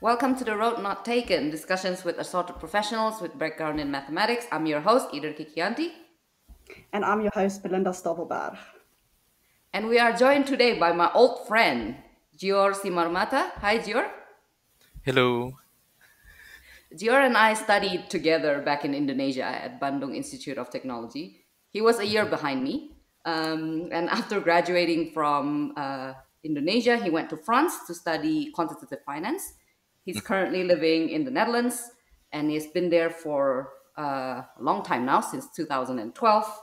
Welcome to the Road Not Taken, discussions with assorted professionals with background in mathematics. I'm your host, Eder Kikianty. And I'm your host, Belinda Stapelberg. And we are joined today by my old friend, Gior Simarmata. Hi, Gior. Hello. Gior and I studied together back in Indonesia at Bandung Institute of Technology. He was a year behind me. Um, and after graduating from uh, Indonesia, he went to France to study quantitative finance He's currently living in the Netherlands and he's been there for uh, a long time now, since 2012,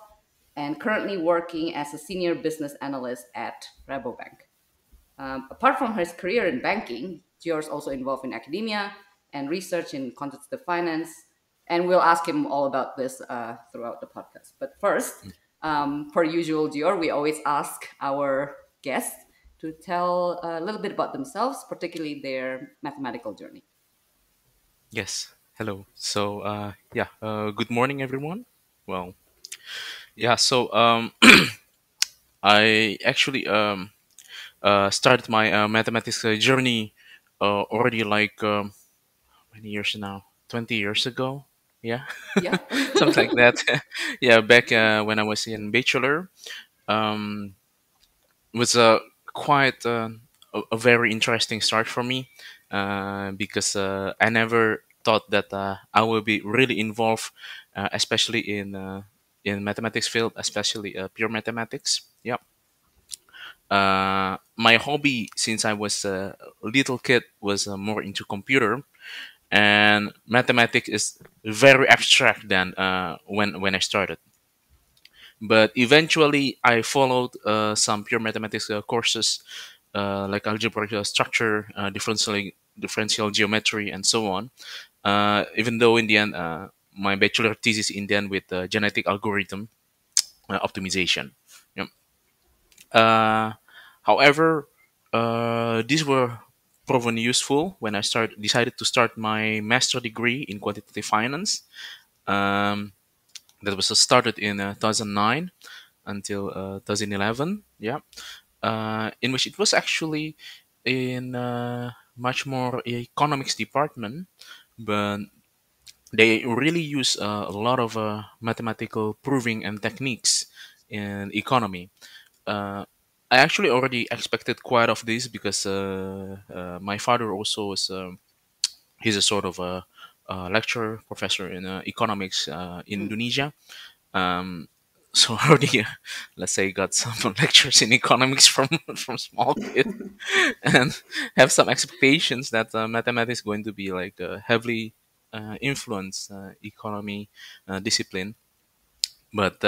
and currently working as a senior business analyst at Rabobank. Um, apart from his career in banking, Gior's also involved in academia and research in quantitative finance, and we'll ask him all about this uh, throughout the podcast. But first, um, per usual, Gior, we always ask our guests to tell a little bit about themselves, particularly their mathematical journey. Yes. Hello. So, uh, yeah. Uh, good morning, everyone. Well, yeah. So, um, I actually um, uh, started my uh, mathematics uh, journey uh, already like um, many years now? Twenty years ago. Yeah. Yeah. Something like that. yeah. Back uh, when I was in bachelor, um, was a quite uh, a, a, very interesting start for me uh, because uh, I never thought that uh, I will be really involved, uh, especially in uh, in mathematics field, especially pure mathematics. Yeah. my hobby since I was a little kid was more into computer, and mathematics is very abstract than when when I started. But eventually, I followed uh, some pure mathematics uh, courses uh, like algebraic structure, uh, differential differential geometry, and so on. Uh, even though in the end, uh, my bachelor thesis in the end with genetic algorithm optimization. Yeah. however, these were proven useful when I start decided to start my master degree in quantitative finance. Um, that was started in uh, 2009 until uh, 2011 yeah uh, in which it was actually in much more economics department but they really use uh, a lot of uh, mathematical proving and techniques in economy. Uh, I actually already expected quite of this because my father also is um, he's a sort of a uh, lecturer, professor in uh, economics uh, in mm. Indonesia. Um, so already, let's say, got some lectures in economics from from small kid, and have some expectations that uh, mathematics is going to be like a heavily uh, influenced uh, economy discipline. But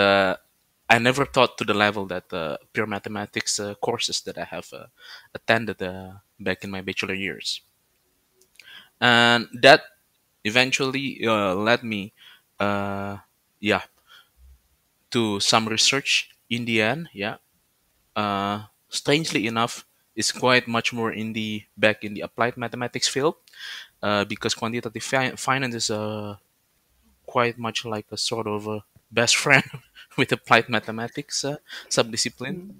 I never thought to the level that pure mathematics courses that I have attended back in my bachelor years, and that eventually uh, led me uh, yeah to some research in the end yeah. Uh, strangely enough it's quite much more in the back in the applied mathematics field uh, because quantitative fi- finance is uh, quite much like a sort of a best friend with applied mathematics uh, subdiscipline mm-hmm.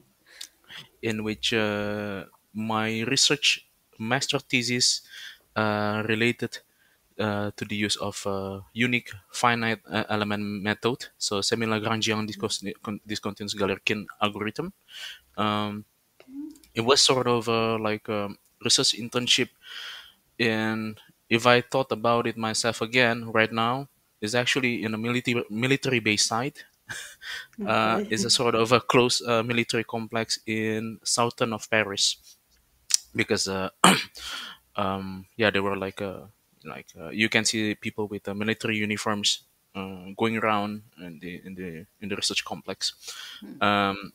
in which uh, my research master thesis uh, related uh, to the use of uh, unique finite uh, element method, so semi-Lagrangian discontinuous Galerkin algorithm. Um, it was sort of like a research internship, and if I thought about it myself again right now, is actually in a military military base site. uh, it's a sort of a close uh, military complex in southern of Paris, because uh, um, yeah, there were like a like uh, you can see people with uh, military uniforms uh, going around in the in the in the research complex. Hmm. Um,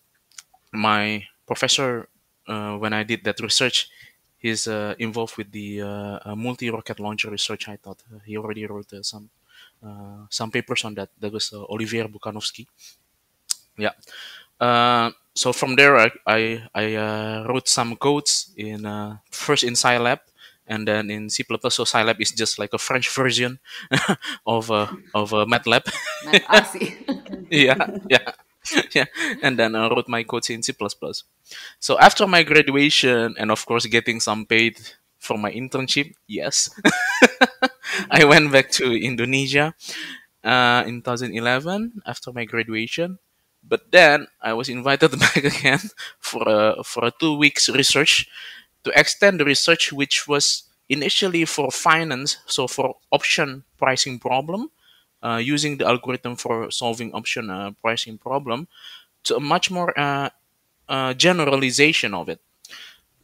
my professor, uh, when I did that research, he's uh, involved with the uh, multi rocket launcher research. I thought he already wrote some Uh, some papers on that. That was uh, Olivier Bokanowski. Yeah. Uh, so from there, I I, I wrote some codes in first in Scilab and then in C++, so Scilab is just like a French version of uh, of uh, MATLAB. I see. yeah, yeah, yeah. And then I wrote my codes in C++. So after my graduation, and of course getting some paid for my internship, yes, I went back to Indonesia uh, in 2011 after my graduation. But then I was invited back again for a for a two weeks research to extend the research, which was initially for finance, so for option pricing problem, uh, using the algorithm for solving option uh, pricing problem, to a much more uh, uh, generalization of it.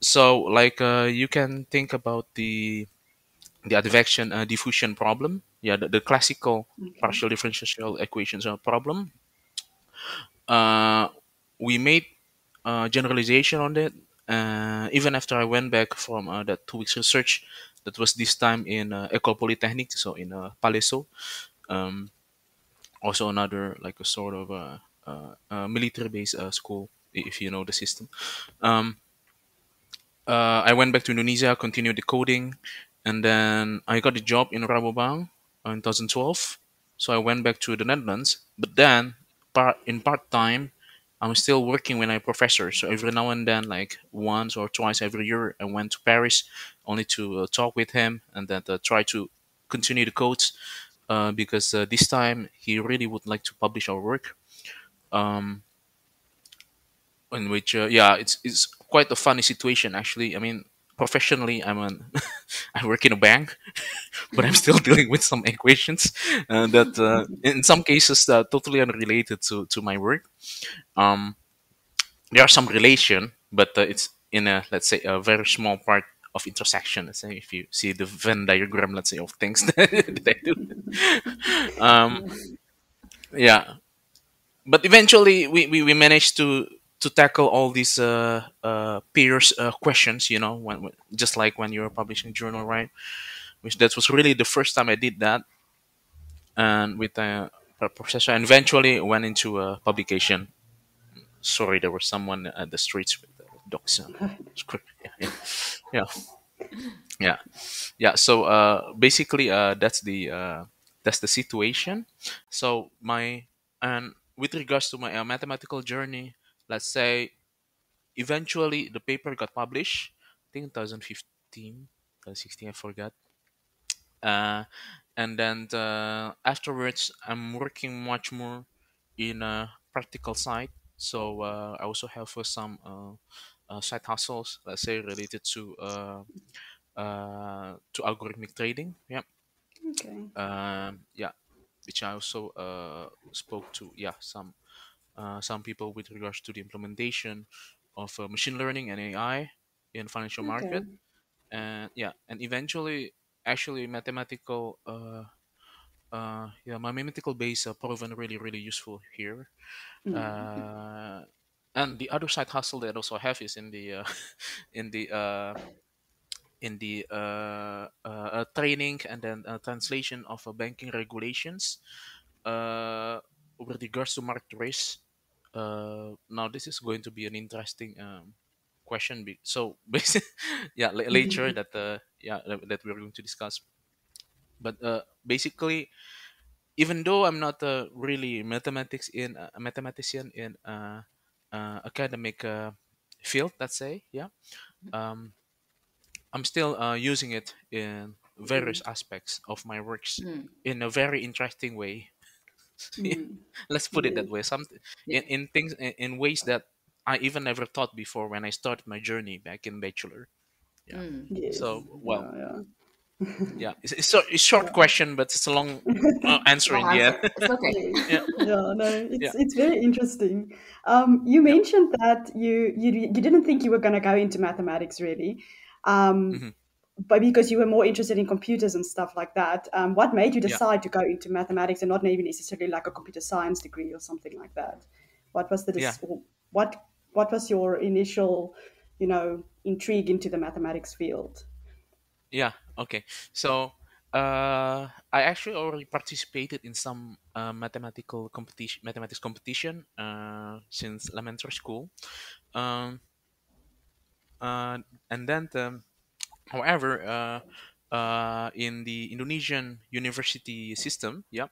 So, like uh, you can think about the the advection uh, diffusion problem, yeah, the, the classical Okay. partial differential equations uh, problem. Uh, we made uh, generalization on that. Uh, even after I went back from uh, that two weeks research, that was this time in uh, Ecole Polytechnique, so in uh, Palaiseau. Um, also another like a sort of a, uh uh military-based uh, school, if you know the system. Um, uh, I went back to Indonesia, continued the coding, and then I got a job in Rabobank in 2012. So I went back to the Netherlands, but then part in part time, I'm still working with my professor. So every now and then, like once or twice every year, I went to Paris only to uh, talk with him and then uh, try to continue the codes uh, because uh, this time he really would like to publish our work. Um, in which uh, yeah it's it's quite a funny situation actually i mean professionally i'm an i work in a bank but i'm still dealing with some equations uh, that uh, in some cases uh, totally unrelated to to my work. Um there are some relation but uh, it's in a let's say a very small part of intersection let's say if you see the venn diagram let's say of things that i do. Um yeah. But eventually we, we, we managed to to tackle all these uh, uh, peers uh, questions you know when, when just like when you're publishing journal right? Which that was really the first time i did that. And with a, a professor and eventually went into a publication. Sorry there was someone at the streets with the dogs uh, yeah yeah. Yeah. Yeah. Yeah so uh basically uh that's the uh that's the situation. So my and with regards to my uh, mathematical journey let's say eventually the paper got published i think 2015 2016 i forgot uh and then uh, afterwards i'm working much more in a practical side. So uh, i also have some uh, uh, side hustles let's say related to uh, uh, to algorithmic trading. Yeah Okay. um, yeah which i also uh, spoke to yeah some uh, some people with regards to the implementation of uh, machine learning and ai in financial Okay. market and yeah and eventually actually mathematical uh, uh, yeah my mathematical base are proven really really useful here Mm. uh, and the other side hustle that I also have is in the uh, in the uh, in the uh, uh, uh, training and then uh, translation of uh, banking regulations uh, with regards to market risk. Uh, now this is going to be an interesting um, question. So basically, yeah, la- later that uh, yeah that we're going to discuss. But uh, basically, even though I'm not uh, really mathematics in uh, a mathematician in uh, uh, academic uh, field, let's say, yeah, um, I'm still uh, using it in various Mm. aspects of my works Mm, in a very interesting way. Mm. Let's put it that way. Some in, in things in, in ways that I even never thought before when I started my journey back in bachelor. Yeah. Mm. Yes. So well, Yeah. Yeah. yeah, it's, it's, a, it's short question, but it's a long uh, answer Long in the end. It's okay. Yeah, Yeah, no, yeah, it's it's very interesting. Um, you yeah. mentioned that you you you didn't think you were going to go into mathematics really, um, hmm but because you were more interested in computers and stuff like that. Um, what made you Yeah. decide to go into mathematics and not maybe necessarily like a computer science degree or something like that? What was the Yeah. what what was your initial, you know, intrigue into the mathematics field? Yeah. Okay. So, uh, I actually already participated in some uh, mathematical competition, mathematics competition, uh, since elementary school. Um, uh, and then the, However, uh, uh, in the Indonesian university system, yeah,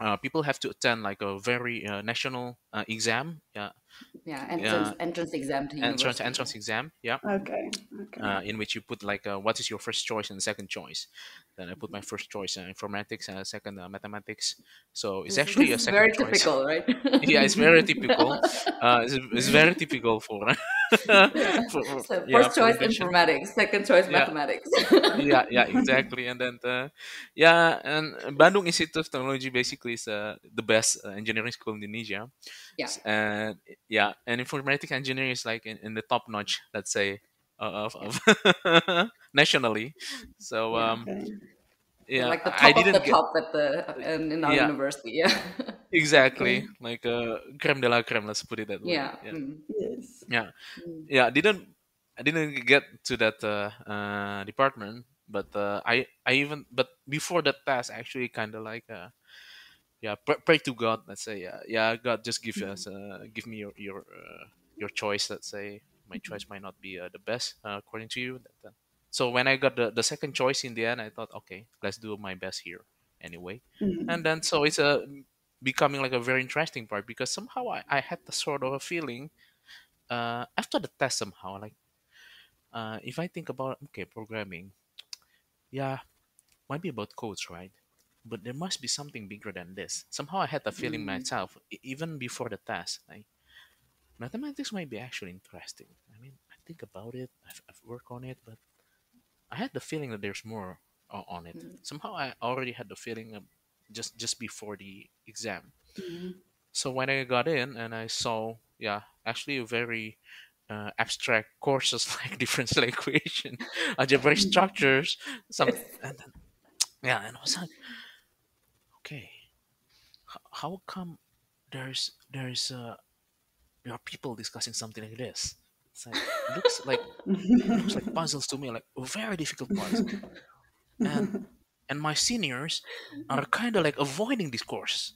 uh, people have to attend like a very uh, national uh, exam, yeah, Yeah, entrance entrance exam to entrance university. entrance exam, yeah, Okay. Okay. uh, in which you put like uh, what is your first choice and second choice. Then I put my first choice uh, informatics and second uh, mathematics. So it's This, actually this a second very choice. typical, right? yeah, it's very typical. Uh, it's, it's very typical for, Yeah. for for- So yeah first for choice Indonesian. informatics, second choice Yeah, mathematics. yeah, yeah, exactly. And then the, yeah, and Bandung Institute of Technology basically is uh, the best uh, engineering school in Indonesia. Yeah. And yeah, and informatics engineering is like in, in the top notch, let's say, uh, of, of nationally. So Yeah. um, Okay. Yeah, like the I top of the didn't get top at the in, in our yeah university. Yeah. exactly Okay. like uh, creme de la creme. Let's put it that way. Yeah. Yeah, mm, Yes. Yeah. mm, yeah i didn't i didn't get to that uh, uh department but uh, i i even but before that task I actually kind of like uh yeah pray, pray to god let's say yeah yeah god just give us uh give me your your uh, your choice let's say. My choice might not be uh, the best uh, according to you so when i got the, the second choice in the end i thought okay let's do my best here anyway. Mm. and then so it's a becoming like a very interesting part because somehow i, I had the sort of a feeling uh after the test somehow like uh, if I think about okay programming, yeah, might be about codes, right? But there must be something bigger than this. Somehow I had the feeling mm, myself, e- even before the test, like mathematics might be actually interesting. I mean, I think about it, I've, I've worked on it, but I had the feeling that there's more on it. mm, Somehow I already had the feeling of just just before the exam. Mm. So when I got in and I saw, yeah, actually very uh, abstract courses like differential equation, algebraic Mm. structures, some, and then, yeah, and I was like, okay, how come there's there's uh, there are people discussing something like this? It's like looks like looks like puzzles to me, like very difficult ones, and and my seniors are kind of like avoiding these courses.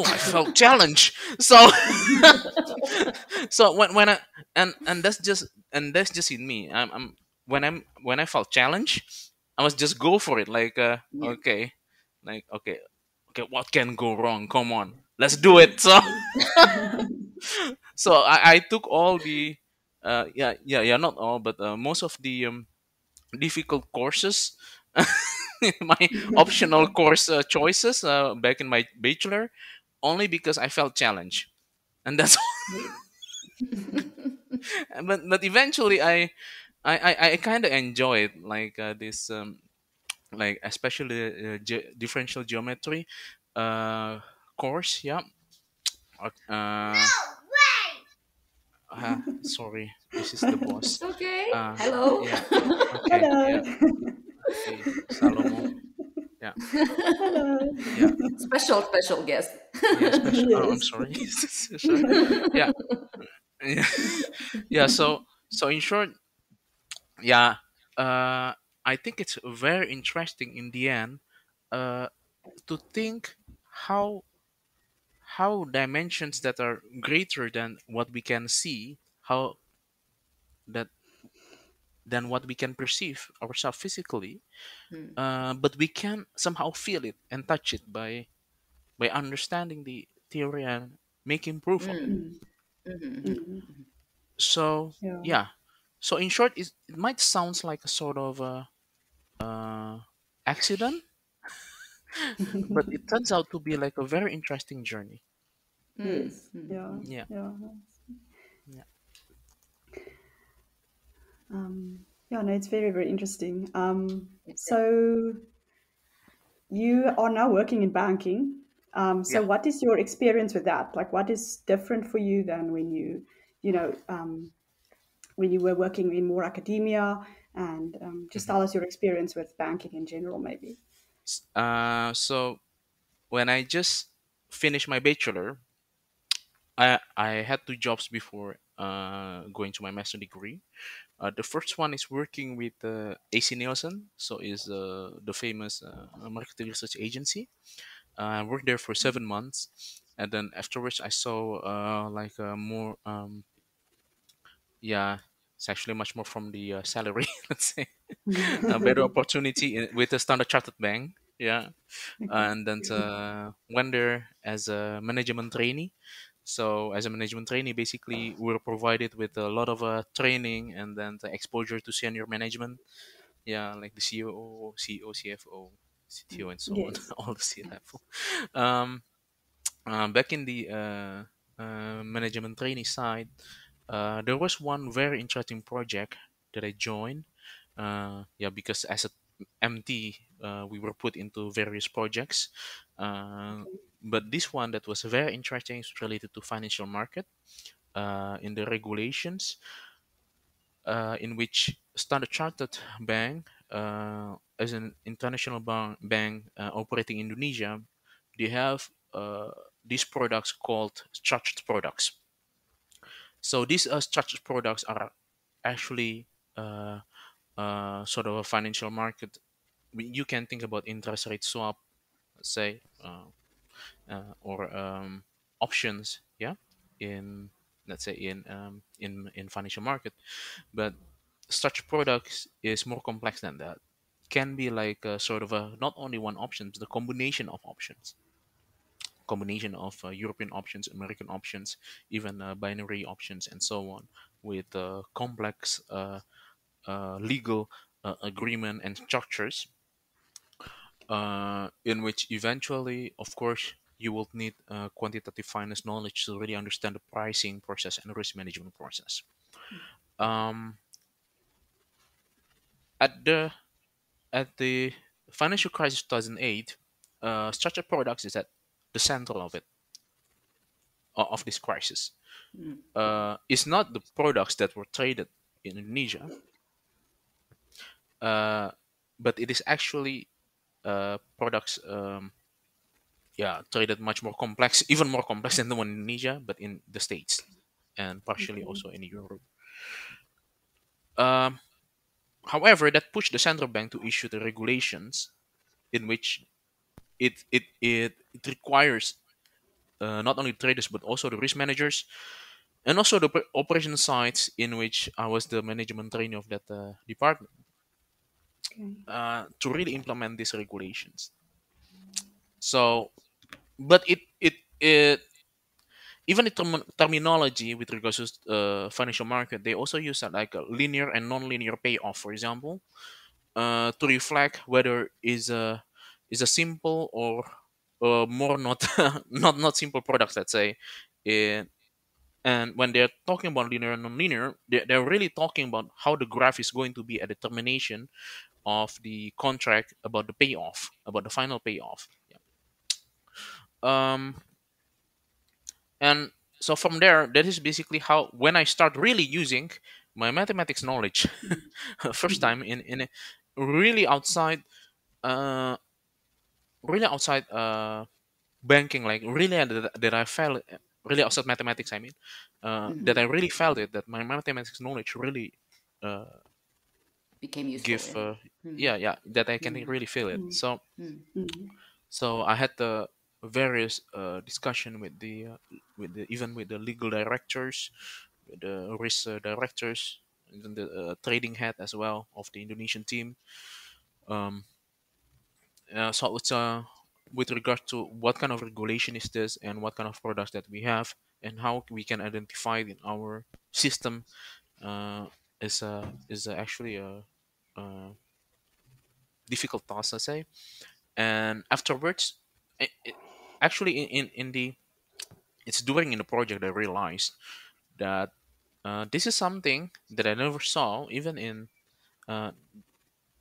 Oh, I felt challenged. So so when when I and and that's just and that's just in me. I'm, I'm when I'm when I felt challenged, I was just go for it. Like uh, Yeah. okay, like okay, okay, what can go wrong? Come on, let's do it. So so I, I took all the uh yeah yeah yeah not all but uh, most of the um, difficult courses my optional course uh, choices uh, back in my bachelor only because I felt challenged. And that's but but eventually I I I, I kind of enjoyed like uh, this um like especially uh, ge- differential geometry uh course yeah. Uh, uh sorry this is the boss. It's okay. uh Hello. yeah okay Hello. yeah okay Salomo yeah Hello. yeah special special guest. yeah special oh, i'm sorry Sorry. yeah yeah yeah so so in short yeah uh i think it's very interesting in the end uh to think how how dimensions that are greater than what we can see how that than what we can perceive ourselves physically Mm, uh, but we can somehow feel it and touch it by by understanding the theory and making proof of it mm, Mm. mhm, Mm. so Yeah. yeah so in short it, it might sound like a sort of a uh, accident but it turns out to be like a very interesting journey mm, Yes. mm. Yeah. yeah Yeah. yeah Um, yeah. No, it's very very interesting. Um, so you are now working in banking. Um, so yeah what is your experience with that? Like, what is different for you than when you, you know, um, when you were working in more academia? And um, just hmm tell us your experience with banking in general, maybe. uh, so when i just finished my bachelor i i had two jobs before uh, going to my master degree uh, the first one is working with uh, AC Nielsen, so is uh, the famous uh, market research agency. Uh, I worked there for seven months, and then afterwards I saw uh, like a more um, yeah It's actually much more from the uh, salary, let's say, a better opportunity in, with a Standard Chartered Bank. Yeah, and then uh, went there as a management trainee. So as a management trainee, basically we're provided with a lot of uh, training and then the exposure to senior management. Yeah, like the CEO, CEO, CFO, CTO, and so on, Yes. all the C level. Um, uh, back in the uh, uh, management trainee side, uh, there was one very interesting project that I joined. Uh, yeah, because as a MT, uh, we were put into various projects. Uh, but this one that was very interesting is related to financial market uh, in the regulations uh, in which Standard Chartered Bank, uh, as an international ban- bank uh, operating in Indonesia, they have uh, these products called structured products. So these uh, structured products are actually uh, uh, sort of a financial market. You can think about interest rate swap, say, uh, uh, or um, options, yeah, in let's say in um, in in financial market. But such products is more complex than that. Can be like a sort of a not only one option, but the combination of options, combination of uh, European options, American options, even uh, binary options, and so on, with uh, complex uh, uh, legal uh, agreement and structures, uh, in which eventually, of course, you will need uh, quantitative finance knowledge to really understand the pricing process and risk management process. Um, at the at the financial crisis 2008, uh, structured products is at the center of it of this crisis. Uh, it's not the products that were traded in Indonesia, uh, but it is actually uh, products um, yeah traded much more complex, even more complex than the one in Indonesia, but in the States and partially also in Europe. Um, however, that pushed the central bank to issue the regulations in which it it it, it requires uh, not only traders but also the risk managers and also the operation sites in which I was the management trainee of that uh, department Okay. uh, to really implement these regulations. So, but it it it even the term- terminology with regards to uh, financial market, they also use that like a linear and non-linear payoff, for example, uh, to reflect whether is a is a simple or uh, more not not not simple products. Let's say, Eh, and when they're talking about linear and non-linear, they're, they're really talking about how the graph is going to be at the termination of the contract about the payoff, about the final payoff. Yeah. Um, and so from there, that is basically how when I start really using my mathematics knowledge, first time in in a, really outside, uh, really outside uh banking, like really that, that I felt really outside mathematics. I mean, uh, that I really felt it that my mathematics knowledge really uh Became useful. give yeah. uh, yeah yeah that I can really feel it. So Mm. so I had the various uh, discussion with the uh, with the even with the legal directors, the risk uh, directors, and then the uh, trading head as well of the Indonesian team. Um, uh, so it's uh, with regard to what kind of regulation is this and what kind of products that we have and how we can identify in our system uh, is uh, is uh, actually a, a difficult task, let's say. And afterwards, it, it, actually in, in, in the it's during in the project I realized that uh, this is something that I never saw even in uh,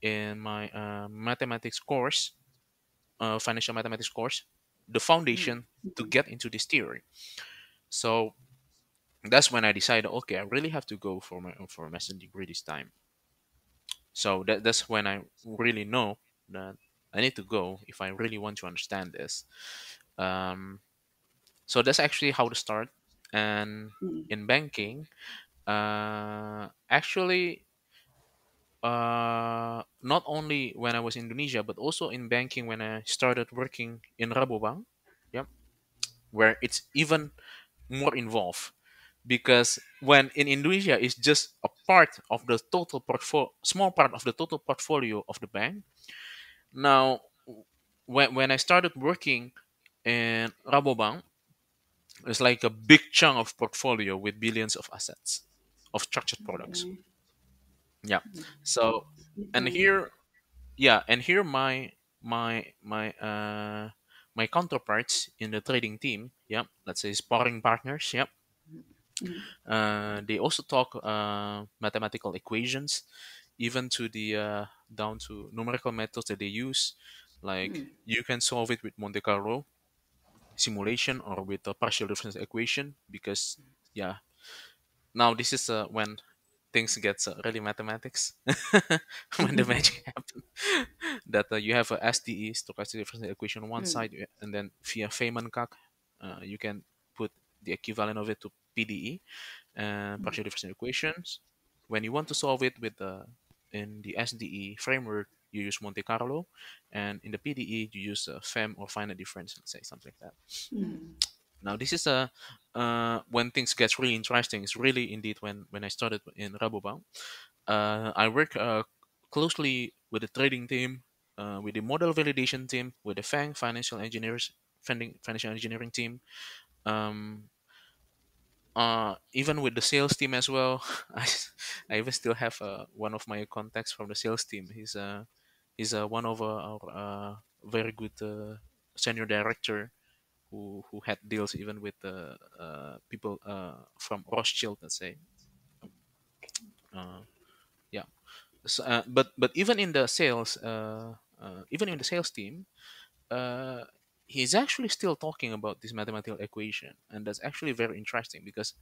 in my uh, mathematics course, uh, financial mathematics course, the foundation to get into this theory. So that's when I decided, okay, I really have to go for my for a master's degree this time. So that, that's when I really know that I need to go if I really want to understand this. Um, so that's actually how to start. And in banking, uh, actually, uh, not only when I was in Indonesia, but also in banking when I started working in Rabobank, yep, where it's even more involved because when in Indonesia it's just a part of the total portfolio, small part of the total portfolio of the bank. Now, when when I started working in Rabobank, it's like a big chunk of portfolio with billions of assets of structured products. Okay. Yeah. So and Mm. here yeah and here my my my uh my counterparts in the trading team yeah let's say sparring partners yeah Mhm. uh, they also talk uh, mathematical equations even to the uh, down to numerical methods that they use like Mm. you can solve it with monte carlo simulation or with a partial difference equation because yeah now this is uh, when things gets uh, really mathematics when the magic happens that uh, you have a SDE stochastic difference equation on one Mm. side and then via Feynman-Kac uh, you can put the equivalent of it to PDE uh, partial differential equations when you want to solve it with the in the SDE framework you use Monte Carlo and in the PDE you use uh, FEM or finite difference let's say something like that Mm. now this is a uh, when things gets really interesting. It's really indeed when when I started in Rabobank. Uh, I work uh, closely with the trading team, uh, with the model validation team, with the FANG financial engineers, funding financial engineering team. Um, uh, even with the sales team as well. I, I even still have uh, one of my contacts from the sales team. He's uh, he's uh, one of our, uh, very good uh, senior director who who had deals even with uh, uh, people uh, from Rothschild, let's say. Uh, yeah. So, uh, but but even in the sales, uh, uh, even in the sales team, uh, he's actually still talking about this mathematical equation, and that's actually very interesting because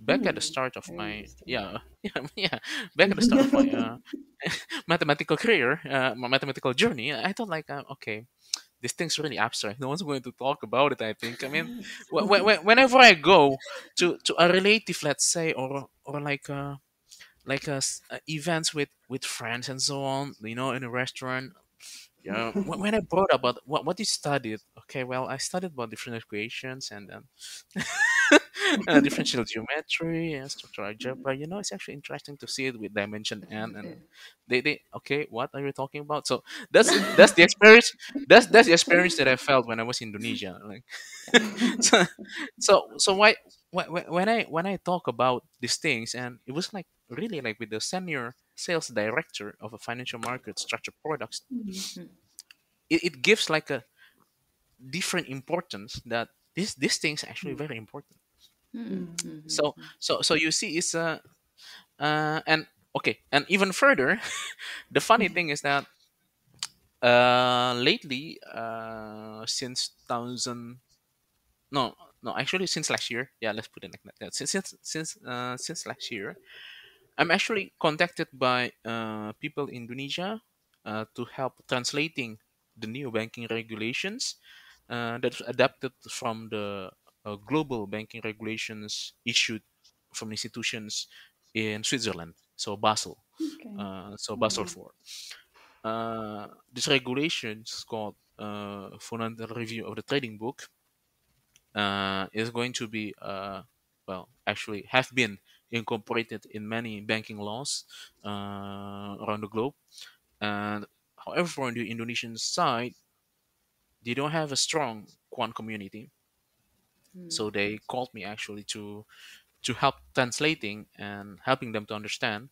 back at the Hmm. start of my yeah yeah yeah back at the start of my uh, mathematical career, uh, my mathematical journey, I thought like uh, okay, this thing's really abstract. No one's going to talk about it. I think. I mean, wh- wh- whenever I go to to a relative, let's say, or or like uh like uh, s- uh, events with with friends and so on, you know, in a restaurant. Yeah, when I brought about what what you studied, okay, well, I studied about different equations and then uh, differential geometry and structural algebra. You know, it's actually interesting to see it with dimension n, and they they okay, what are you talking about? So that's that's the experience. That's that's the experience that I felt when I was in Indonesia. Like, so so so why wh- wh- when I when I talk about these things, and it was like really like with the senior sales director of a financial market structured products, Mm. it, it gives like a different importance that this these things actually very important. Mm. Mm. Mhm. So so so you see, it's uh, uh and okay, and even further, the funny thing is that uh lately uh since thousand no no actually since last year yeah let's put it like that since since since uh since last year I'm actually contacted by uh, people in Indonesia uh, to help translating the new banking regulations uh, that's adapted from the uh, global banking regulations issued from institutions in Switzerland, so Basel, Okay. uh, so Basel Mm. 4. Uh, this regulation is called uh, Fundamental Review of the Trading Book uh, is going to be uh, well actually have been incorporated in many banking laws uh, around the globe and however on the indonesian side they don't have a strong quant community Mm. so they called me actually to to help translating and helping them to understand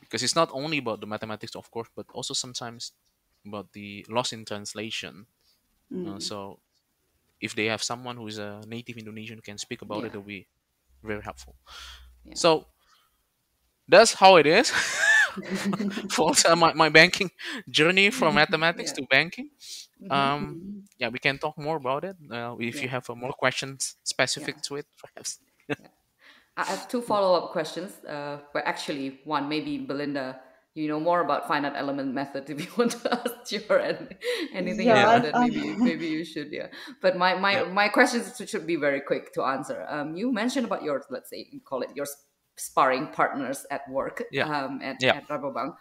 because it's not only about the mathematics of course but also sometimes about the loss in translation uh, Mm. so if they have someone who is a native indonesian who can speak about it Yeah. it'll be very helpful Yeah. So that's how it is for my, my banking journey from mathematics Yeah. to banking. Mhm. Um, Mm. yeah, we can talk more about it uh, if you have uh, more questions specific Yeah. to it, perhaps. I have two follow-up questions. Uh, but actually, one maybe Belinda, you know more about finite element method. If you want to ask your an- anything Yeah. Yeah. about I, it, I, maybe maybe you should. Yeah. But my my Yeah, my questions should be very quick to answer. Um, you mentioned about your let's say you call it your sparring partners at work yeah, um, at yeah. at Rabobank.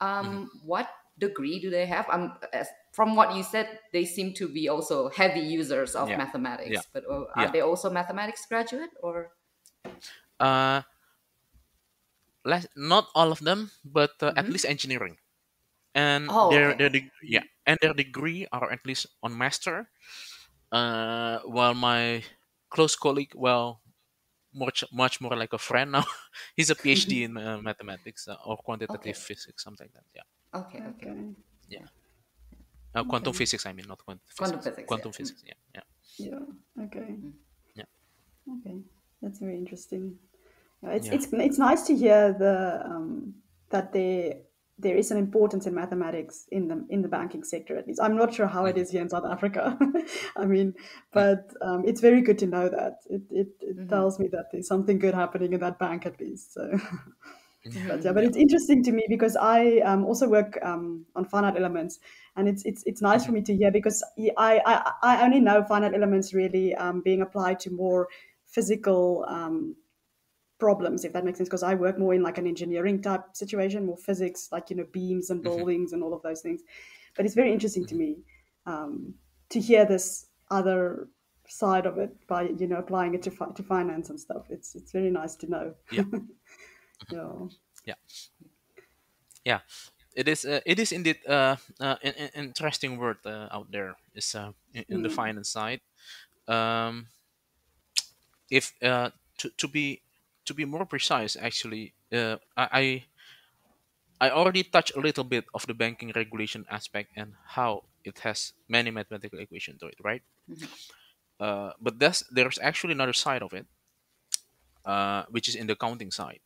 Um, what degree do they have? Um, as, from what you said, they seem to be also heavy users of Yeah, yeah, mathematics. But uh, are yeah. they also mathematics graduate or? Uh, less, not all of them, but uh, at hmm least engineering, and Oh, their okay. their deg- yeah, and their degree are at least on master. Uh, while my close colleague, well, much much more like a friend now. He's a PhD in uh, mathematics uh, or quantitative Okay. physics, something like that. Yeah, Okay. Okay. Okay. yeah. Yeah. Uh, quantum Okay. physics, I mean, not quantum Quantum physics. physics. Yeah. Quantum Mm. physics. Yeah, yeah, Yeah. Okay. yeah, Okay. That's very interesting. Yeah, it's yeah. it's it's nice to hear the um, that there there is an importance in mathematics in the in the banking sector at least. I'm not sure how it Mhm, here in South Africa. I mean, but um, it's very good to know that. It, it it hmm tells me that there's something good happening in that bank at least. So, Yeah, but yeah, but it's interesting to me because I um, also work um, on finite elements, and it's it's it's nice for me to hear because I I, I only know finite elements really um, being applied to more physical um, problems, if that makes sense, because I work more in like an engineering type situation, more physics, like you know beams and mhm, buildings and all of those things. But it's very interesting to mhm. me um, to hear this other side of it by you know applying it to fi- to finance and stuff. It's it's very nice to know. Yeah, yeah. yeah, yeah. It is. Uh, it is indeed uh, uh, an, an interesting word uh, out there. Is uh, in, in the Mm. finance side. Um, if uh, to to be to be more precise, actually, uh, I I already touched a little bit of the banking regulation aspect and how it has many mathematical equations to it, right? hmm Uh, but that's, there's actually another side of it, uh, which is in the counting side.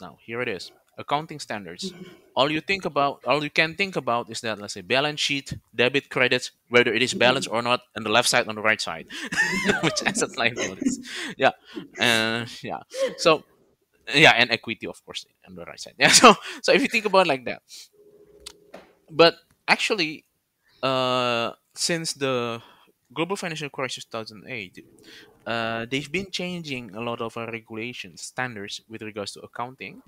Now, here it is accounting standards. All you think about, all you can think about is that, let's say, balance sheet, debit, credit, whether it is balanced or not, on the left side, on the right side, which asset liabilities. Yeah. And yeah. So, yeah, and equity, of course, on the right side. Yeah. So, so if you think about it like that, but actually, uh, since the global financial crisis 2008 uh, they've been changing a lot of uh, regulations standards with regards to accounting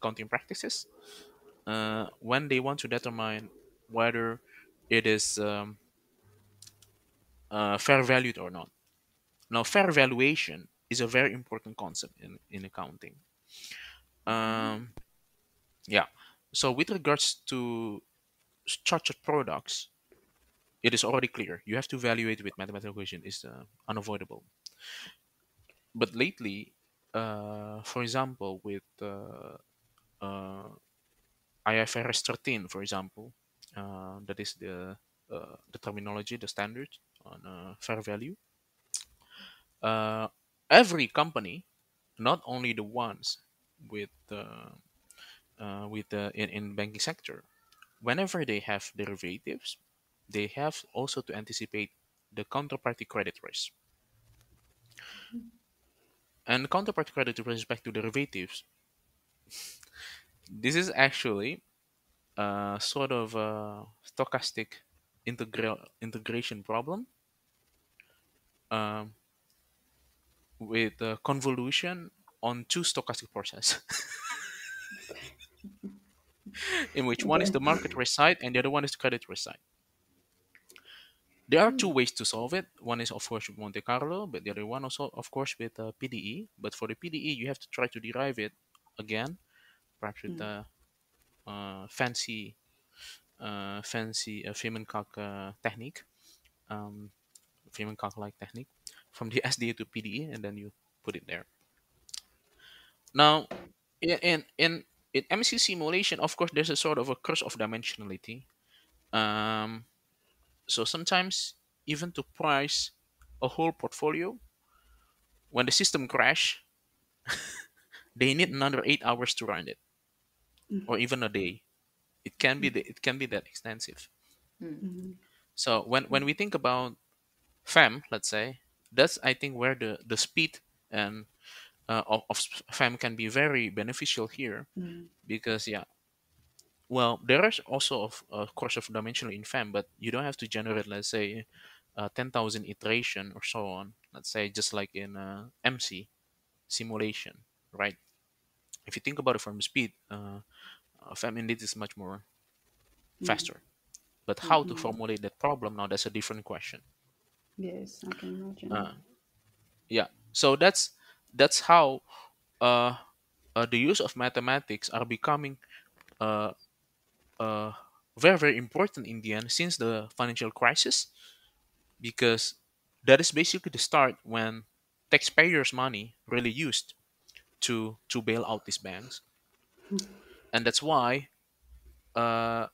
accounting practices uh, when they want to determine whether it is um, uh, fair valued or not. Now fair valuation is a very important concept in, in accounting. Um, yeah. So with regards to structured products it is already clear. You have to evaluate with mathematical equation. Is uh, unavoidable. But lately uh, for example with uh, uh, IFRS 13 for example uh, that is the uh, the terminology the standard on uh, fair value. Uh, every company not only the ones with uh, uh, with the in, in banking sector whenever they have derivatives they have also to anticipate the counterparty credit risk. And counterparty credit with respect to derivatives this is actually a sort of a stochastic integral integration problem um, with a convolution on two stochastic processes. in which one is the market risk side and the other one is the credit risk side there are two ways to solve it. One is of course with monte carlo but the other one also of course with uh, pde but for the pde you have to try to derive it again perhaps with Mm. a uh, fancy uh, fancy uh, Feynman-Kac uh, technique um, Feynman-Kac like technique from the SDE to PDE, and then you put it there. Now, in in in, in MC simulation, of course, there's a sort of a curse of dimensionality. Um, so sometimes even to price a whole portfolio, when the system crash, they need another eight hours to run it, or even a day. It can be the, it can be that extensive. Mm. So when when we think about FEM, let's say, that's I think where the the speed and uh, of, of FEM can be very beneficial here Mm. because yeah, well there is also of a course of dimensional in FEM, but you don't have to generate let's say uh, ten thousand iteration or so on. Let's say just like in uh, MC simulation, right? If you think about it from speed, uh, uh, FEM indeed is much more Mm. faster. But how to Mm. formulate that problem now that's a different question. Yes, I can imagine. Uh, yeah so that's that's how uh, uh, the use of mathematics are becoming uh, uh, very very important in the end since the financial crisis because that is basically the start when taxpayers money really used to to bail out these banks. And that's why uh,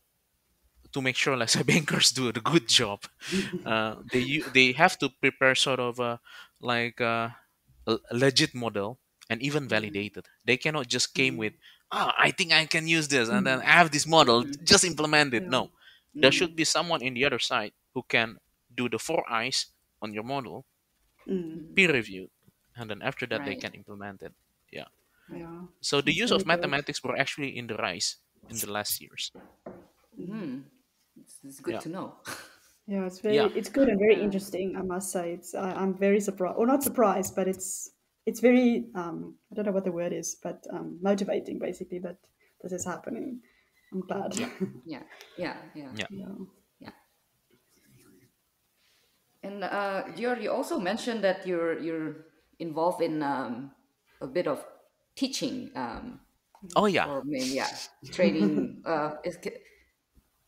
to make sure let's say bankers do the good job uh, they they have to prepare sort of a like a, a legit model and even validated. They cannot just came with ah i think i can use this and then I have this model just implement it. No. There should be someone in the other side who can do the four eyes on your model peer reviewed and then after that they can implement it yeah Yeah. so the use of mathematics were actually in the rise in the last years It's, it's good Yeah. to know. Yeah, it's very Yeah. it's good and very interesting. I must say, it's I, I'm very surprised, or not surprised, but it's it's very um, I don't know what the word is, but um, motivating basically that this is happening. I'm glad. Yeah. Yeah, yeah, yeah, Yeah. yeah. yeah. And uh, Gior, you also mentioned that you're you're involved in um, a bit of teaching, um, oh yeah or maybe yeah, training. uh, is,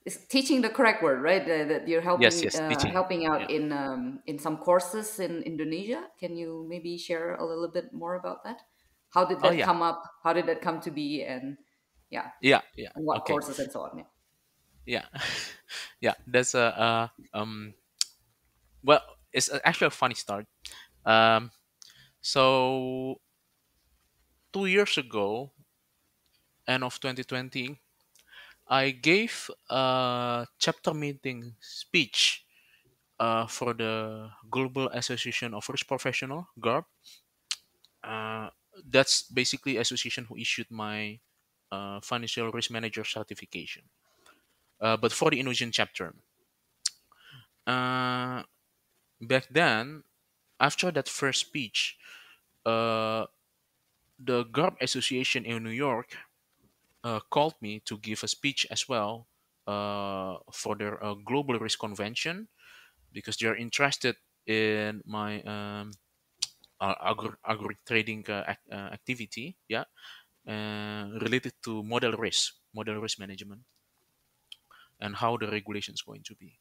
is teaching the correct word, right? That, you're helping Yes, yes, uh, helping out Yeah. in um, in some courses in Indonesia. Can you maybe share a little bit more about that? How did Oh, that yeah. come up? How did that come to be? And yeah, yeah yeah and what okay courses and so on. Yeah. yeah yeah that's a uh, um well it's actually a funny start um so two years ago end of 2020 i gave a chapter meeting speech uh, for the global association of risk professional GARP. uh, that's basically association who issued my uh, financial risk manager certification uh, but for the indonesian chapter uh, back then after that first speech uh, the GARP Association in New York uh, called me to give a speech as well uh, for their uh, global risk convention because they are interested in my um, uh, agri, agri trading uh, ac- uh, activity, yeah, related to model risk, model risk management, and how the regulation is going to be.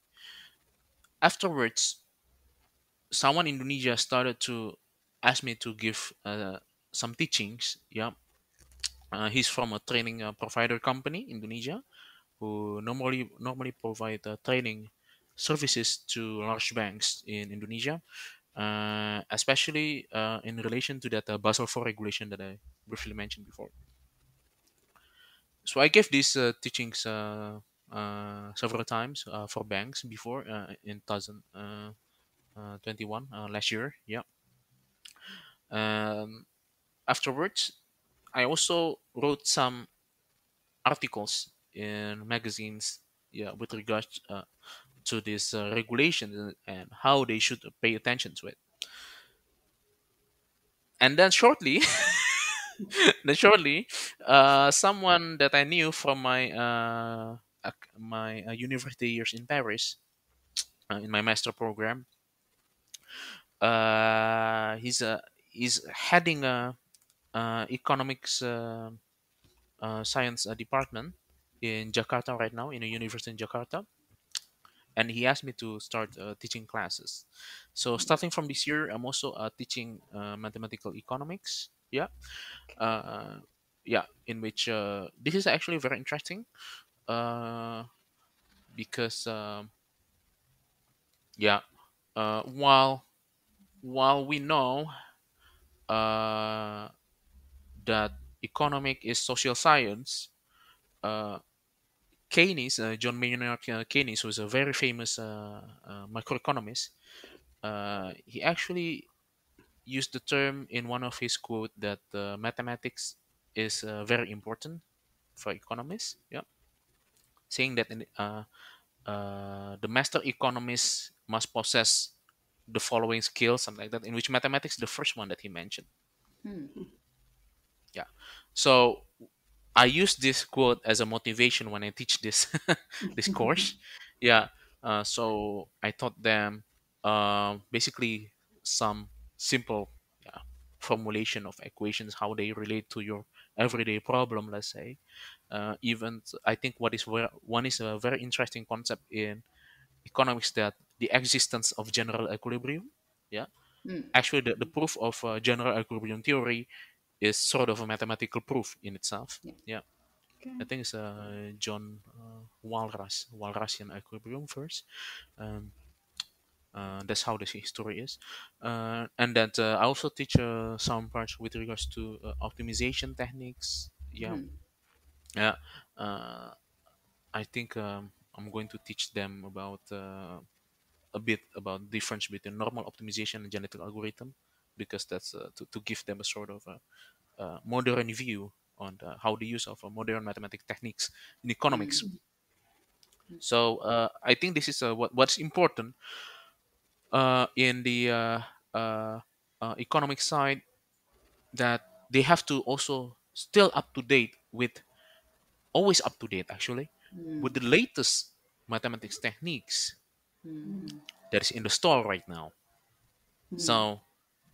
Afterwards, someone in Indonesia started to ask me to give some teachings, yeah, Uh, he's from a training uh, provider company, in Indonesia, who normally normally provide uh, training services to large banks in Indonesia, uh, especially uh, in relation to that uh, Basel IV regulation that I briefly mentioned before. So I gave these teachings several times for banks before in 2021 uh, last year. Yeah. Um, afterwards, I also wrote some articles in magazines yeah with regards uh, to this uh, regulation and how they should pay attention to it. And then shortly then shortly uh, someone that i knew from my uh, my uh, university years in paris uh, in my master program uh, he's uh, he's heading a economics uh, uh, science uh, department in Jakarta right now in a university in Jakarta, and he asked me to start uh, teaching classes. So starting from this year, I'm also uh, teaching uh, mathematical economics. Yeah, uh, yeah, in which uh, this is actually very interesting uh, because um, yeah, uh, while while we know uh, that economic is social science. Uh, Keynes, uh, John Maynard uh, Keynes, was a very famous uh, uh, macroeconomist. Uh, he actually used the term in one of his quote that mathematics is very important for economists. Yeah, saying that in, the master economist must possess the following skills, something like that. In which mathematics, is the first one that he mentioned. Yeah, so I use this quote as a motivation when I teach this this course. Yeah. Uh, so I taught them uh, basically some simple yeah, formulation of equations, how they relate to your everyday problem, let's say. Uh, even I think what is where one is a very interesting concept in economics that the existence of general equilibrium. Yeah, Mm. actually, the, the proof of uh, general equilibrium theory is sort of a mathematical proof in itself. Yeah. Yeah, Okay. I think it's uh, John uh, Walras, Walrasian equilibrium first. Um, uh, that's how the history is, uh, and that uh, I also teach uh, some parts with regards to uh, optimization techniques. Yeah, Mhm. yeah. Uh, I think um, I'm going to teach them about uh, a bit about difference between normal optimization and genetic algorithm, because that's uh, to, to give them a sort of a, modern view on the, how the use of uh, modern mathematical techniques in economics. So uh, I think this is uh, what what's important uh, in the uh, uh, uh, economic side that they have to also still up to date with always up to date actually with the latest mathematics techniques Mm. that is in the store right now. Hmm. So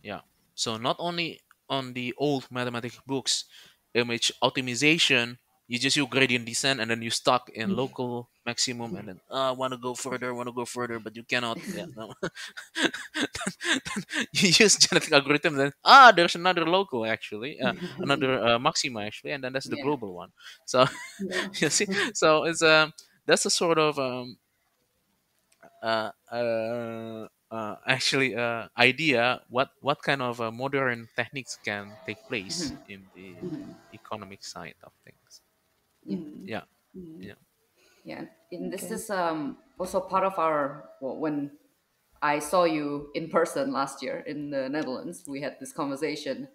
yeah, so not only on the old mathematics books, image optimization, you just use gradient descent and then you stuck in local maximum and then uh, want to go further, want to go further, but you cannot. Yeah, no. you use genetic algorithm, then ah, there's another local actually, uh, another uh, maxima actually, and then that's the Yeah. global one. So Yeah. you see, so it's um that's a sort of um uh, uh, uh, actually uh, idea what what kind of uh, modern techniques can take place in the economic side of things. Mm. Yeah, Mm. yeah, Yeah, and this Okay. is um, also part of our well, when I saw you in person last year in the Netherlands. We had this conversation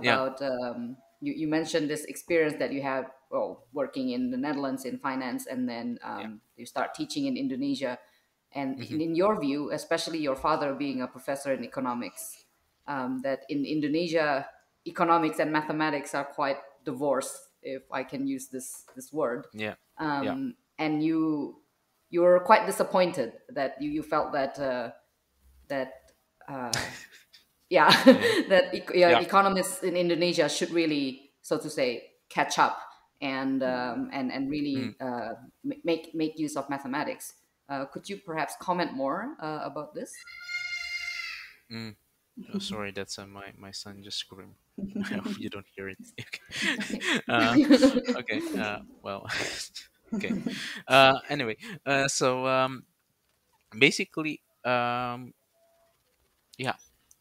Yeah. about um, you, you mentioned this experience that you have well working in the Netherlands in finance, and then um, you start teaching in Indonesia. And Mm-hmm. in your view, especially your father being a professor in economics, um, that in Indonesia, economics and mathematics are quite divorced, if I can use this this word yeah, um, Yeah. and you you were quite disappointed that you, you felt that uh, that uh, yeah that e- yeah, economists in Indonesia should really so to say catch up and um, and and really uh, make make use of mathematics. Uh, could you perhaps comment more uh, about this? Mm. Oh, sorry, that's uh, my my son just screamed. I hope you don't hear it. Okay. uh, okay. Uh, well. okay. Uh, anyway, uh, so um, basically, um, yeah.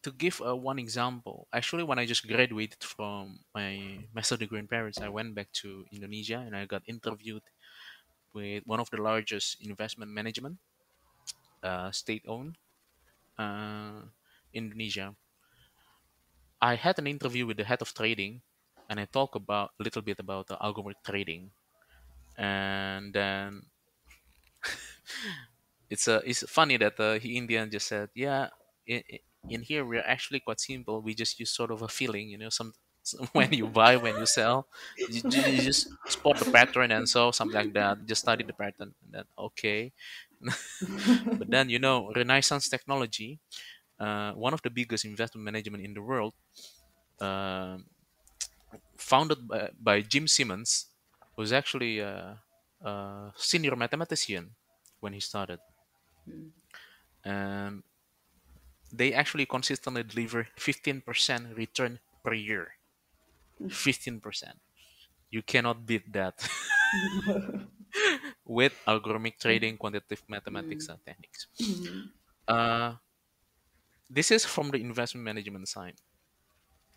To give uh, one example, actually, when I just graduated from my master degree in Paris, I went back to Indonesia and I got interviewed with one of the largest investment management, uh, state-owned, uh, Indonesia. I had an interview with the head of trading, and I talked about a little bit about the algorithmic trading, and then it's uh, it's funny that uh, he Indian just said, yeah, in, in here we're actually quite simple. We just use sort of a feeling, you know, some- when you buy, when you sell, you, you just spot the pattern and so something like that. Just study the pattern and then okay. but then you know, Renaissance technology, uh, one of the biggest investment management in the world, um founded by, by Jim Simons, was actually a, a senior mathematician when he started. And they actually consistently deliver 15% return per year. 15%. You cannot beat that with algorithmic trading, quantitative mathematics, and techniques. Uh, this is from the investment management side.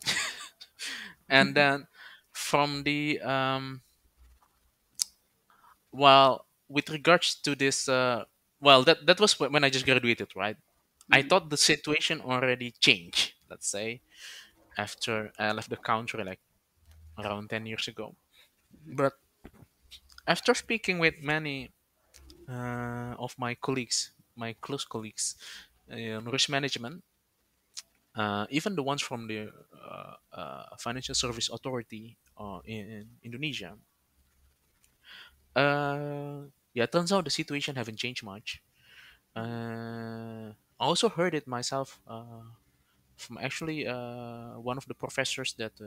and then from the um, well with regards to this uh, well that that was when i just graduated right i thought the situation already changed let's say after i left the country like around 10 years ago but after speaking with many uh, of my colleagues my close colleagues uh, in risk management uh, even the ones from the uh, uh, financial service authority uh, in, in indonesia Uh, yeah, turns out the situation haven't changed much. Uh, I also heard it myself uh, from actually uh, one of the professors that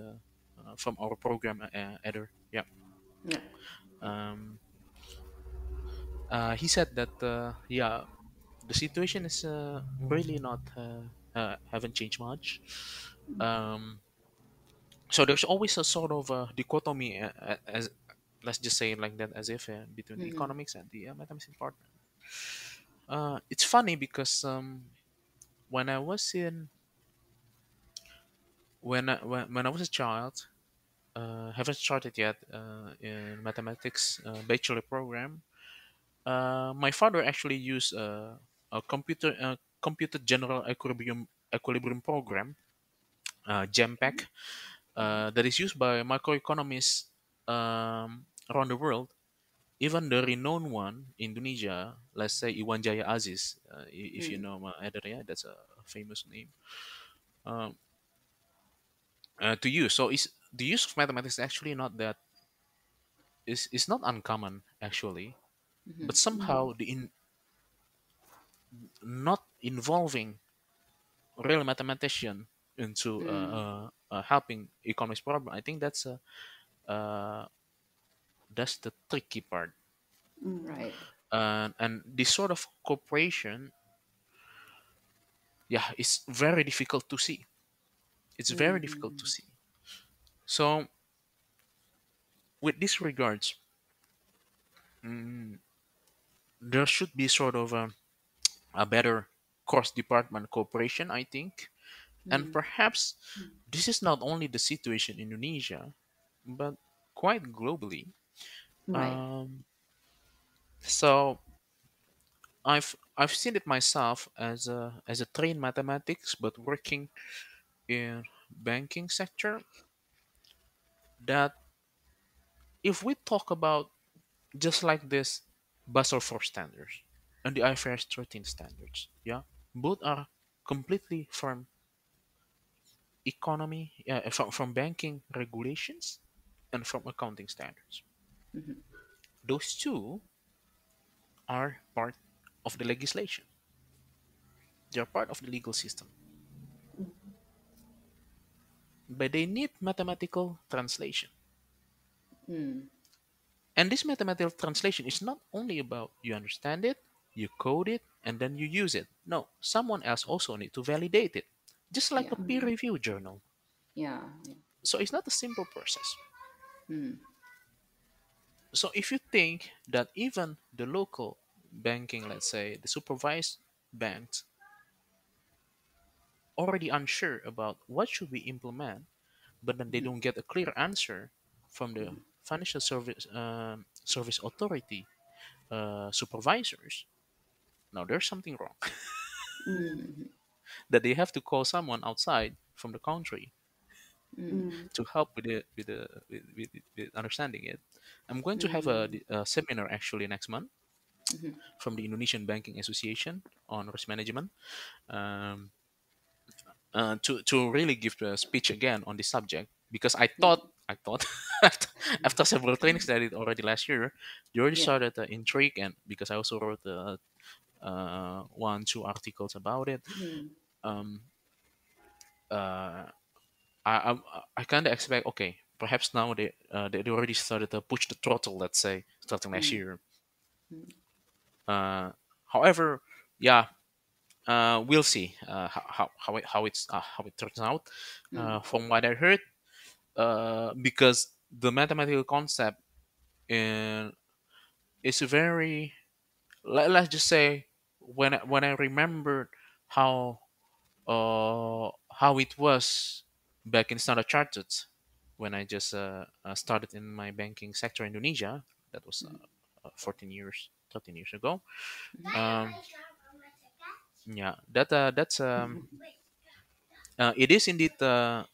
from our program, uh, Eder. Yeah. Yeah. Um, uh, he said that uh, yeah, the situation is uh, really not uh, uh, haven't changed much. Um, so there's always a sort of a dichotomy uh, uh, as let's just say it like that as if uh, between the Mhm. economics and the uh, mathematics department. Uh, it's funny because um, when I was in when I, when, when I was a child, uh, haven't started yet uh, in mathematics uh, bachelor program. Uh, my father actually used uh, a computer uh, computer general equilibrium equilibrium program, uh, GEMPACK, uh, that is used by microeconomists um, around the world. Even the renowned one in Indonesia, let's say Iwan Jaya Azis, uh, if you Mm. know uh, Eder, yeah, that's a famous name. Um, uh, to use. So is the use of mathematics actually not that is is not uncommon actually, but Mhm. somehow the in not involving real mathematician into uh, Mm. uh, uh, helping economics problem. I think that's a uh, that's the tricky part. Right. And and this sort of cooperation, yeah, it's very difficult to see. It's very difficult to Mm. see. So with this regards, mm, there should be sort of a, a better cross department cooperation, I think. And Mm. perhaps this is not only the situation in Indonesia, but quite globally. Right. Um, so I've I've seen it myself as a as a trained mathematics, but working in banking sector. That if we talk about just like this Basel IV standards and the IFRS 13 standards, yeah, both are completely from economy, uh, from, from banking regulations and from accounting standards. Mhm. Those two are part of the legislation. They are part of the legal system. But they need mathematical translation. Mm. And this mathematical translation is not only about you understand it, you code it, and then you use it. No, someone else also need to validate it. Just like a peer review journal. Yeah. yeah. So it's not a simple process. Mm. So if you think that even the local banking, let's say the supervised banks, already unsure about what should we implement, but then they don't get a clear answer from the financial service um, service authority uh, supervisors, now there's something wrong. Mm. that they have to call someone outside from the country Mm. to help with the with the with, with, with understanding it. I'm going to have a, a seminar actually next month Mhm. from the Indonesian Banking Association on risk management um, uh, to to really give a speech again on this subject because I thought I thought after several trainings that I did already last year, they already Yeah. started the intrigue and because I also wrote uh, uh, one two articles about it. Mm. Um, uh, I I, I kind of expect okay, perhaps now they uh, they they already started to push the throttle. Let's say starting next Mm. year. Uh, however, yeah, uh, we'll see uh, how how it, how it's uh, how it turns out. Uh, from what I heard, uh, because the mathematical concept in is very let, let's just say when I- when I remembered how uh, how it was back in Standard Chartered when I just uh, uh, started in my banking sector in Indonesia. That was uh, uh, 14 years, 13 years ago. Um, yeah, that uh, that's um, uh, it is indeed uh,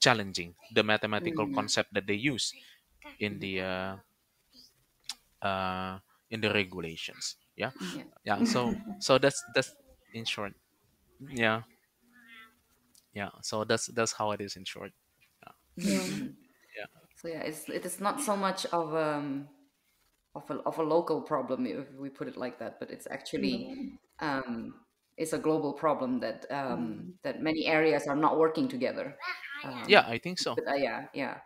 challenging the mathematical Mm. concept that they use in the uh, uh, in the regulations. Yeah, Yeah. yeah. So so that's that's in short. Yeah, yeah. So that's that's how it is in short. Yeah. Yeah. So yeah, it's it is not so much of um of a of a local problem if we put it like that, but it's actually um is a global problem that um, that many areas are not working together. Um, Yeah, I think so. but uh, yeah, yeah,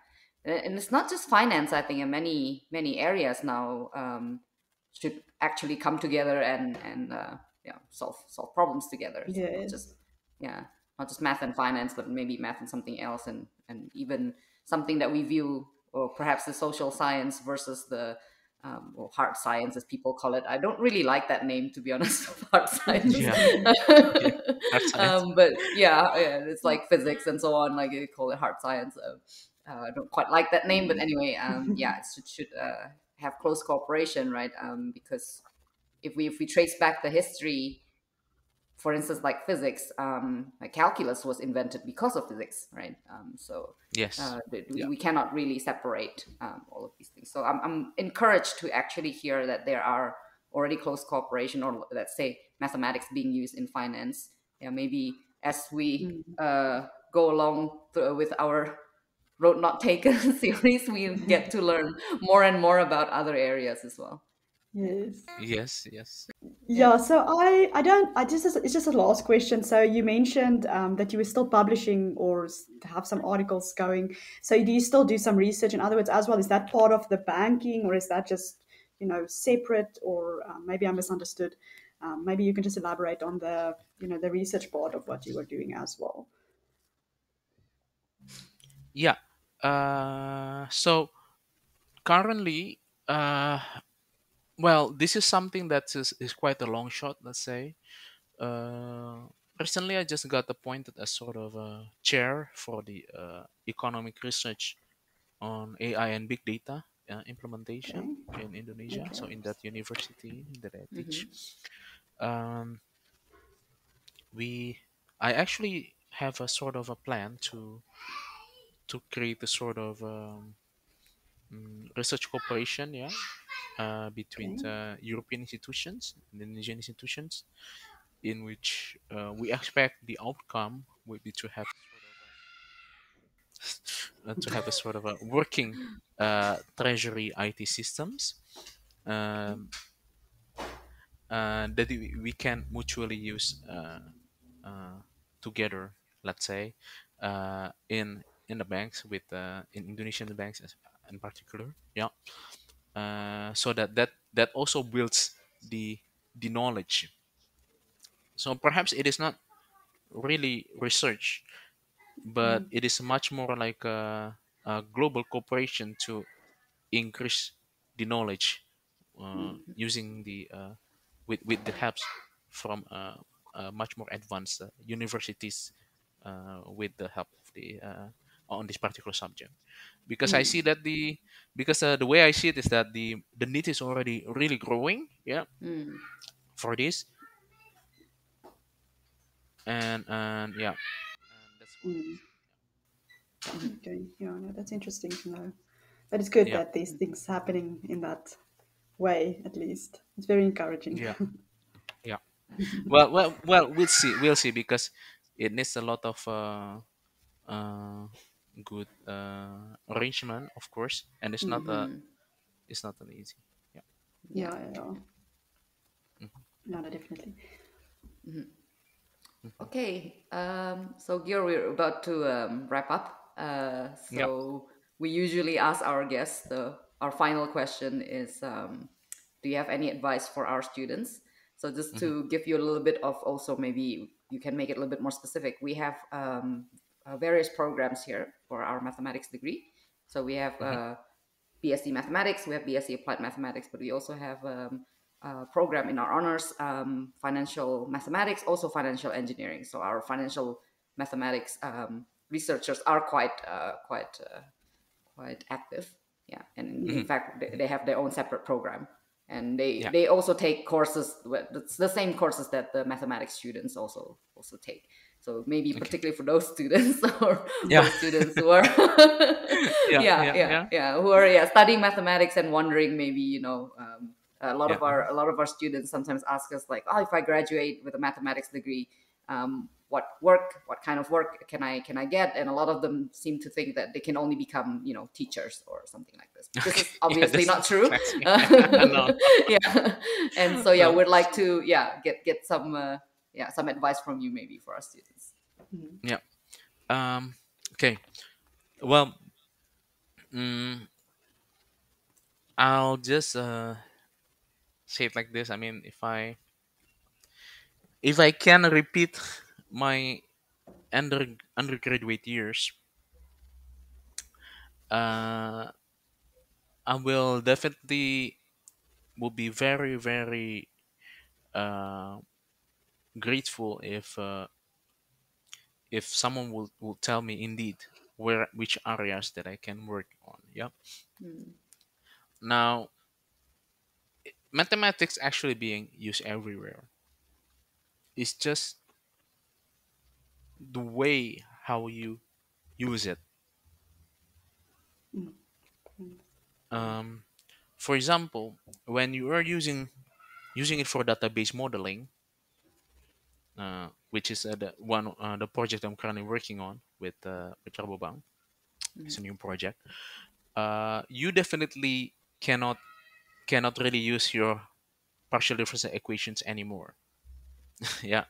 and it's not just finance. I think in many many areas now um, should actually come together and and uh, yeah solve solve problems together. So not just yeah, not just math and finance, but maybe math and something else, and and even something that we view, or perhaps the social science versus the um, or hard science, as people call it. I don't really like that name, to be honest, hard science. Yeah, hard science. um, but yeah, yeah, it's like physics and so on. Like they call it hard science. Uh, uh, I don't quite like that name, but anyway, um, yeah, it should, should uh, have close cooperation, right? Um, because if we if we trace back the history, for instance, like physics, um, like calculus was invented because of physics, right? Um, so Yes. uh, th- we Yeah. we cannot really separate um, all of these things. So I'm, I'm encouraged to actually hear that there are already close cooperation, or let's say mathematics being used in finance. Yeah, maybe as we uh, go along th- with our road not taken series, we get to learn more and more about other areas as well. Yes. Yes. Yes. Yeah, so I I don't I just it's just a last question. So you mentioned um, that you were still publishing or have some articles going. So do you still do some research? In other words, as well, is that part of the banking or is that just you know separate? Or um, maybe I misunderstood. Um, maybe you can just elaborate on the you know the research part of what you were doing as well. Yeah. Uh, so currently, uh, well, this is something that is, is quite a long shot, let's say. Uh, recently, I just got appointed as sort of a chair for the uh, economic research on AI and big data uh, implementation in Indonesia. So, in that university that I teach, um, we I actually have a sort of a plan to to create a sort of um, research cooperation, yeah, uh, between uh, European institutions and Indonesian institutions, in which uh, we expect the outcome would be to have uh, to have a sort of a working uh, treasury IT systems um, uh, that we can mutually use uh, uh, together. Let's say uh, in in the banks with uh, in Indonesian banks as- in particular, yeah. Uh, so that that that also builds the the knowledge. So perhaps it is not really research, but it is much more like a, a global cooperation to increase the knowledge uh, using the uh, with with the helps from uh, uh, much more advanced uh, universities uh, with the help of the uh, on this particular subject because I see that the because uh, the way I see it is that the the need is already really growing yeah Mm. for this and and yeah and that's Mm. Okay, yeah, no, that's interesting to know. But it's good Yeah. that these things happening in that way, at least. It's very encouraging. yeah yeah well well well we'll see we'll see because it needs a lot of uh, uh, good uh, arrangement of course and it's not a it's not an easy yeah Yeah, yeah, yeah. No, no, definitely. Okay, um, so Gil, we're about to um, wrap up. Uh, so we usually ask our guests. The our final question is: um, Do you have any advice for our students? So just to give you a little bit of also maybe you can make it a little bit more specific. We have um, various programs here for our mathematics degree. So we have uh, BSc Mathematics, we have BSc Applied Mathematics, but we also have um, a program in our honors, um, Financial Mathematics, also Financial Engineering. So our financial mathematics um, researchers are quite uh, quite uh, quite active. Yeah, and in, in fact, they, they have their own separate program, and they Yeah. they also take courses. It's the same courses that the mathematics students also also take. So maybe particularly for those students or Yeah. those students who are yeah, yeah, yeah, yeah, who are yeah studying mathematics and wondering maybe you know um, a lot of our a lot of our students sometimes ask us like, oh, if I graduate with a mathematics degree, um, what work, what kind of work can I can I get? And a lot of them seem to think that they can only become you know teachers or something like this. This is obviously not true. yeah, and so yeah, we'd like to yeah get get some uh, yeah, some advice from you maybe for our students. Yeah. Um, okay. Well, mm, I'll just uh, say it like this. I mean, if I if I can repeat my under undergraduate years, uh, I will definitely will be very very uh, grateful if uh, if someone will, will tell me indeed where which areas that I can work on. Yeah. Now, mathematics actually being used everywhere. It's just the way how you use it. Um, for example, when you are using using it for database modeling, which is uh, the one uh, the project I'm currently working on with uh, with Rabobank. It's a new project. Uh, you definitely cannot cannot really use your partial differential equations anymore. yeah,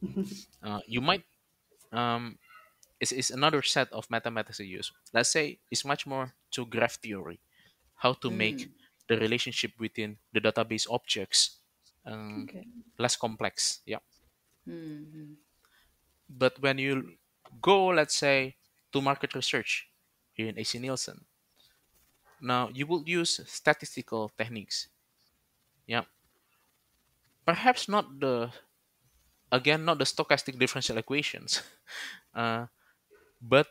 uh, you might. Um, it's, it's another set of mathematics to use. Let's say it's much more to graph theory, how to make the relationship within the database objects um, Okay. less complex. Yeah. Mm-hmm. But when you go, let's say, to market research here in AC Nielsen, now you will use statistical techniques. Yeah. Perhaps not the, again, not the stochastic differential equations, uh, but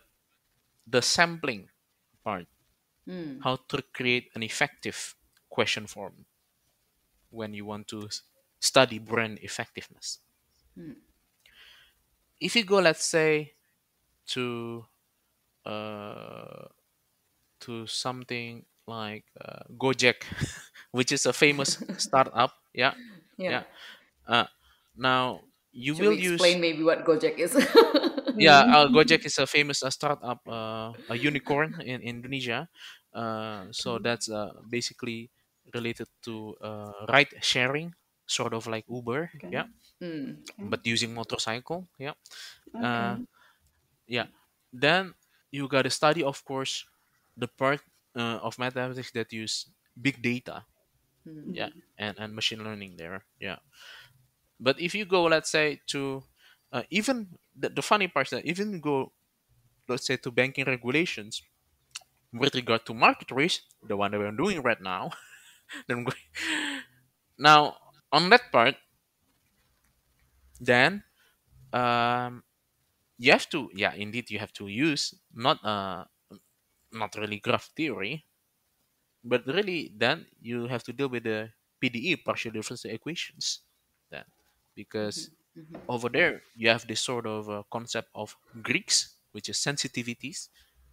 the sampling part, how to create an effective question form when you want to study brand effectiveness if you go let's say to uh to something like uh, gojek which is a famous startup yeah Yeah. yeah. Uh, now you Should will we use explain maybe what Gojek is? yeah uh, gojek is a famous uh, startup uh, a unicorn in Indonesia. Uh, so that's uh, basically related to uh, ride sharing sort of like uber Okay. yeah Mm. but using motorcycle yeah Okay. uh, yeah then you got to study of course the part uh, of mathematics that use big data yeah and, and machine learning there yeah but if you go let's say to uh, even the, the funny part is that even go let's say to banking regulations with regard to market risk the one that we're doing right now then I'm now on that part then um, you have to yeah indeed you have to use not uh not really graph theory but really then you have to deal with the pde partial differential equations then because over there you have this sort of uh, concept of greeks which is sensitivities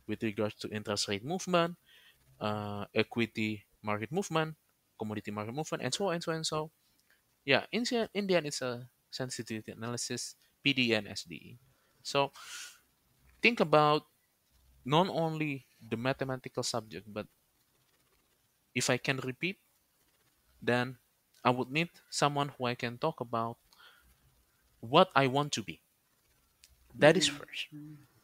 with regards to interest rate movement uh, equity market movement commodity market movement and so on and so on and so yeah in, the- in the end it's a sensitivity analysis pd and sde so think about not only the mathematical subject, but if I can repeat, then I would need someone who I can talk about what I want to be. That is first.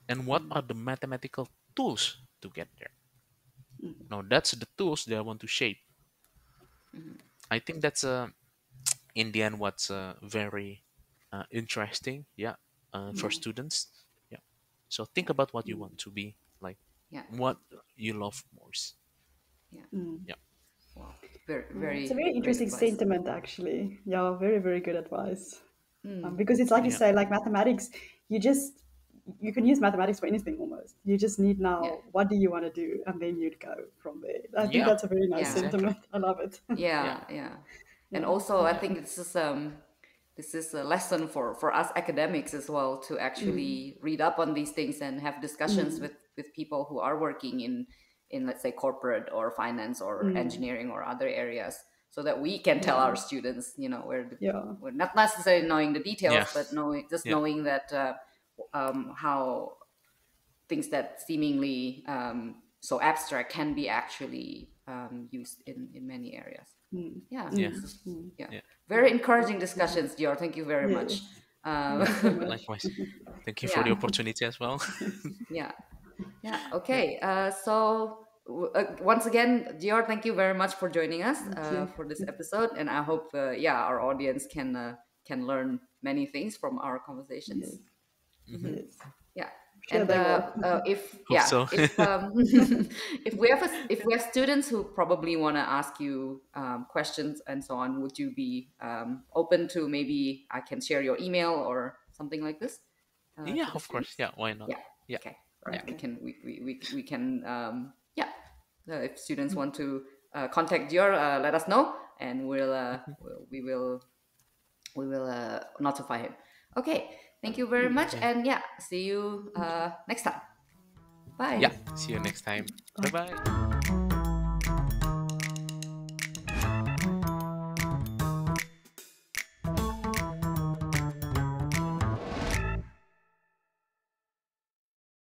And what are the mathematical tools to get there? Now, that's the tools that I want to shape. I think that's uh, in the end what's uh, very uh, interesting, yeah, uh, for students. Yeah. So think about what you want to be, like Yeah. what you love most. Mm. Yeah. Wow. Very, very. It's a very interesting advice. sentiment, actually. Yeah, very, very good advice. Mm. Um, because it's like you Yeah. say, like mathematics, you just you can use mathematics for anything almost. You just need now Yeah. what do you want to do, and then you'd go from there. I think Yeah. that's a very nice Yeah. Exactly. sentiment. I love it. yeah, yeah, And also, I think this is um, this is a lesson for for us academics as well to actually read up on these things and have discussions with with people who are working in in let's say corporate or finance or engineering or other areas, so that we can tell our students, you know, where the, Yeah. we're not necessarily knowing the details, Yeah. but knowing just Yeah. knowing that uh, um, how things that seemingly um, so abstract can be actually um, used in, in many areas. Yeah. Yeah. yeah. Yeah. Very encouraging discussions, Gior. Thank you very Yeah. much. Um, Likewise. Thank you for the opportunity as well. yeah yeah okay uh, so uh, once again Gior thank you very much for joining us uh, for this episode and I hope uh, yeah our audience can uh, can learn many things from our conversations Yes. yeah Sure and they uh, will. uh, if yeah so. if, um, if we have a, if we have students who probably want to ask you um, questions and so on would you be um, open to maybe i can share your email or something like this uh, yeah, the of course. Yeah, why not? yeah Yeah. okay all right we can we, we, we, we can um, yeah uh, if students want to uh, contact your uh, let us know and we'll, uh, we'll we will we will uh, notify him okay thank you very much and yeah see you uh, next time bye Yeah. See you next time. Bye bye.